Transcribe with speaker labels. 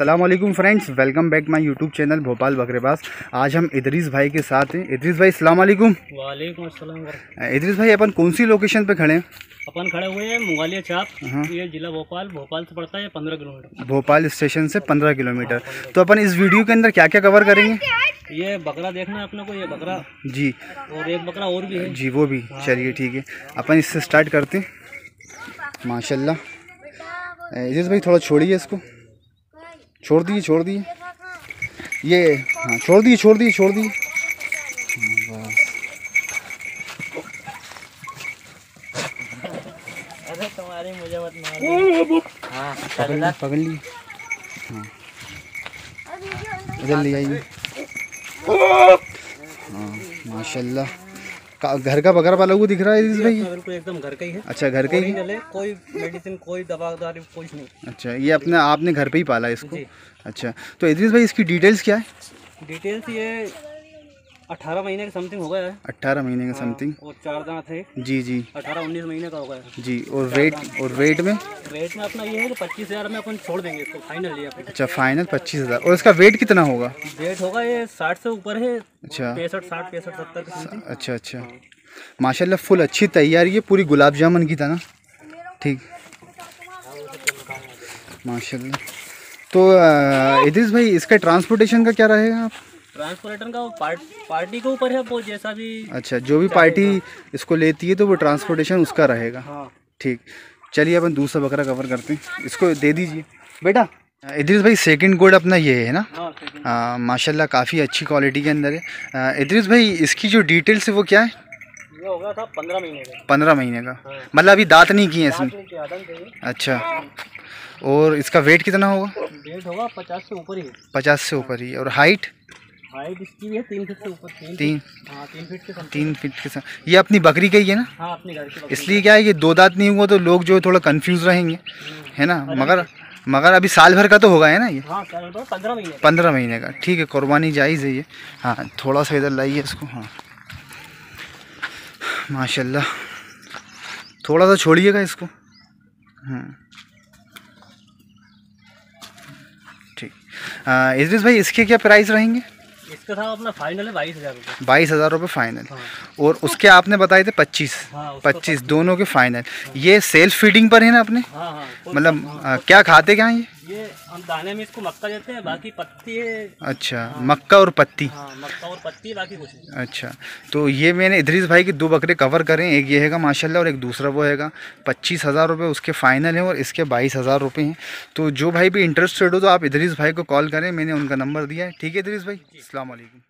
Speaker 1: वालेकुम friends welcome back my YouTube channel Bhopal Bakrebaz आज हम इदरीस भाई के साथ हैं। इदरीस भाई सलाम वालेकुम
Speaker 2: वालेकुम अस्सलाम
Speaker 1: इदरीस भाई अपन कौन सी लोकेशन पे खड़े हैं?
Speaker 2: अपन खड़े हुए हैं मुगालिया चाप
Speaker 1: हाँ।
Speaker 2: ये जिला भोपाल। भोपाल से पड़ता है पंद्रह किलोमीटर।
Speaker 1: भोपाल स्टेशन से पंद्रह किलोमीटर। तो अपन इस वीडियो के अंदर क्या क्या कवर करेंगे?
Speaker 2: ये बकरा देखना है अपने को ये बकरा।
Speaker 1: जी।
Speaker 2: और एक बकरा और भी है।
Speaker 1: जी वो भी। चलिए ठीक है। अपन इससे स्टार्ट करते हैं। माशाल्लाह। इदरीस भाई थोड़ा छोड़िए इसको। छोड़ दिए छोड़ दिए। ये हाँ छोड़ दिए छोड़ दिए छोड़ दिए। बस
Speaker 2: अरे तुम्हारी मुझे मत मार। हाँ
Speaker 1: पकड़ ली पकड़ ली। हाँ। इधर ले आइए। हाँ माशाल्लाह। घर का बगैर वाला वो दिख रहा है इसमें ये
Speaker 2: बिल्कुल एकदम घर का ही है।
Speaker 1: अच्छा घर का ही?
Speaker 2: है कोई मेडिसिन कोई दवा दारू कुछ नहीं।
Speaker 1: अच्छा ये अपने आपने घर पे ही पाला है इसको अच्छा तो इद्रिस भाई इसकी डिटेल्स क्या है?
Speaker 2: डिटेल्स ये अठारह महीने के समथिंग हो गया है।
Speaker 1: अट्ठारह महीने का समथिंग
Speaker 2: और चार दांत है।
Speaker 1: जी जी।
Speaker 2: अठारह उन्नीस महीने का हो गया है।
Speaker 1: जी और वेट और वेट में?
Speaker 2: रेट में अपना ये है कि पच्चीस हज़ार में अपन छोड़ देंगे इसको फाइनल
Speaker 1: अच्छा फाइनल पच्चीस हज़ार। और इसका वेट कितना होगा?
Speaker 2: रेट होगा ये साठ से ऊपर है।
Speaker 1: अच्छा।
Speaker 2: पैंसठ साठ पैंसठ सत्तर
Speaker 1: अच्छा अच्छा। माशाल्लाह फुल अच्छी तैयारी है पूरी गुलाब जामुन की तरह ठीक। माशाल्लाह। तो इद्रिस भाई इसका ट्रांसपोर्टेशन का क्या रहेगा आप?
Speaker 2: ट्रांसपोर्टर का वो पार्ट पार्टी के ऊपर है वो जैसा भी
Speaker 1: अच्छा जो भी पार्टी इसको लेती है तो वो ट्रांसपोर्टेशन उसका रहेगा।
Speaker 2: हाँ।
Speaker 1: ठीक। चलिए अपन दूसरा बकरा कवर करते हैं। इसको दे दीजिए। बेटा इद्रिस भाई सेकंड गोड अपना ये है ना?
Speaker 2: हाँ है।
Speaker 1: माशाल्लाह काफ़ी अच्छी क्वालिटी के अंदर है। इद्रिस भाई इसकी जो डिटेल्स है वो क्या है?
Speaker 2: ये हो गया था पंद्रह महीने का।
Speaker 1: पंद्रह महीने का।
Speaker 2: हाँ।
Speaker 1: मतलब अभी दांत नहीं किए इसमें? अच्छा। और इसका वेट कितना होगा?
Speaker 2: रेट होगा पचास से ऊपर ही।
Speaker 1: पचास से ऊपर ही। और हाइट
Speaker 2: हाइट इसकी भी है तीन फीट से ऊपर तीन
Speaker 1: तीन।
Speaker 2: हाँ तीन फीट के
Speaker 1: तीन फीट के साथ। ये अपनी बकरी का ही है ना?
Speaker 2: हाँ अपनी गाड़ी की
Speaker 1: इसलिए क्या है कि दो दांत नहीं हुआ तो लोग जो है थोड़ा कंफ्यूज रहेंगे। है ना? मगर मगर अभी साल भर का तो होगा है ना ये?
Speaker 2: हाँ हैं, पंद्रह महीने का।
Speaker 1: पंद्रह महीने का। ठीक है कुर्बानी जायज़ है ये। हाँ थोड़ा सा इधर लाइए इसको हाँ। माशाल्लाह। थोड़ा सा छोड़िएगा इसको। हम्म। ठीक। इद्रिस भाई इसके क्या प्राइस रहेंगे?
Speaker 2: इसका था अपना फाइनल है बाईस हज़ार रुपये।
Speaker 1: बाईस हज़ार रुपये फाइनल
Speaker 2: हाँ।
Speaker 1: और उसके आपने बताए थे पच्चीस।
Speaker 2: हाँ
Speaker 1: पच्चीस दोनों के फाइनल ये सेल्फ फीडिंग पर है ना अपने
Speaker 2: हाँ हाँ
Speaker 1: मतलब क्या खाते क्या हैं ये?
Speaker 2: ये हम दाने में इसको मक्का देते हैं बाकी पत्ती है
Speaker 1: अच्छा हाँ, मक्का और पत्ती।
Speaker 2: हाँ मक्का और पत्ती बाकी कुछ नहीं।
Speaker 1: अच्छा तो ये मैंने इधरीस भाई के दो बकरे कवर करें एक ये हैगा माशाल्लाह और एक दूसरा वो हैगा। पच्चीस हज़ार रुपये उसके फ़ाइनल हैं और इसके बाईस हज़ार रुपये हैं। तो जो भाई भी इंटरेस्टेड हो तो आप इधरीस भाई को कॉल करें मैंने उनका नंबर दिया है। ठीक है इधरीस भाई? अस्सलाम वालेकुम